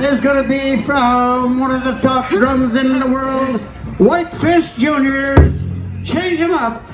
is going to be from one of the top drums in the world, Whitefish Juniors. Change them up.